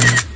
Bye.